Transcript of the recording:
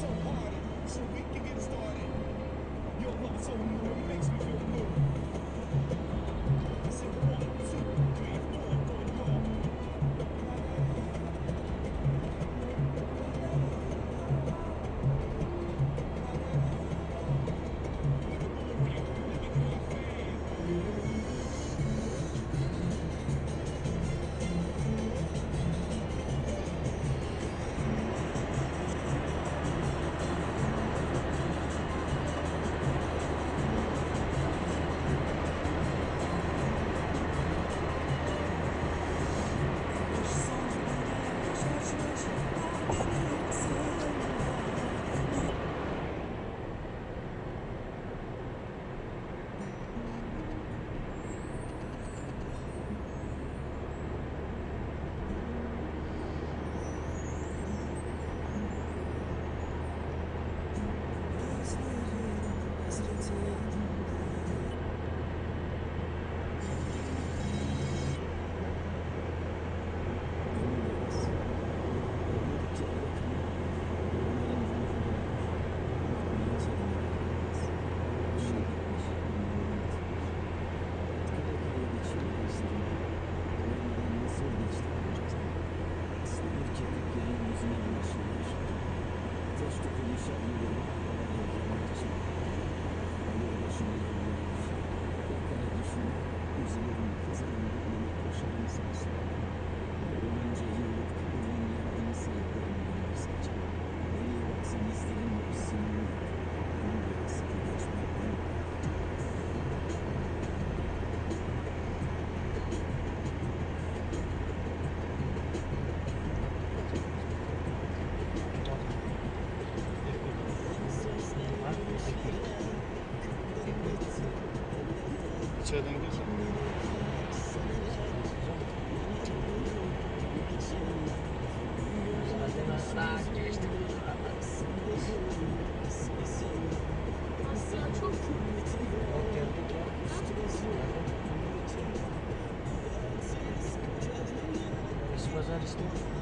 so hard so we can get started. Your love so new, it makes me feel blue. I said one, two, three, ですよ。Çok Biz pazar işte.